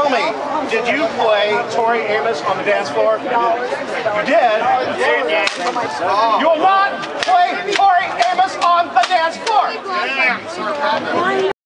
Tell me, did you play Tori Amos on the dance floor? You did? You will not play Tori Amos on the dance floor! Yeah.